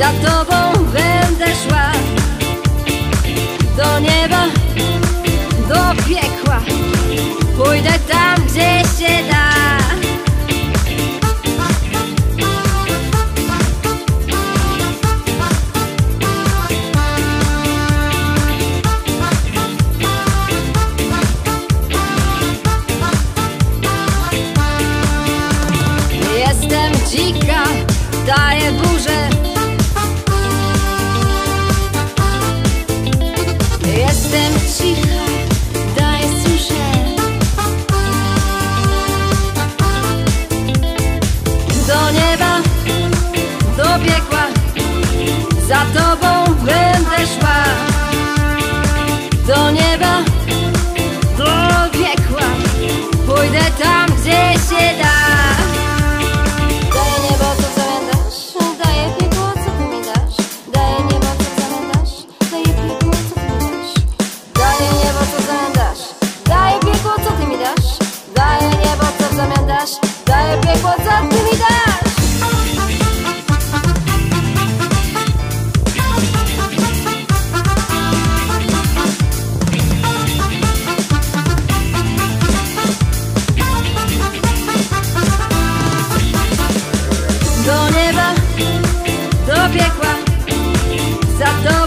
Za tobą będę szła. Do nieba, do piekła. Pójdę tam, gdzie się da. Jestem dzika, daję burzę. Za do nieba, do piekła, za to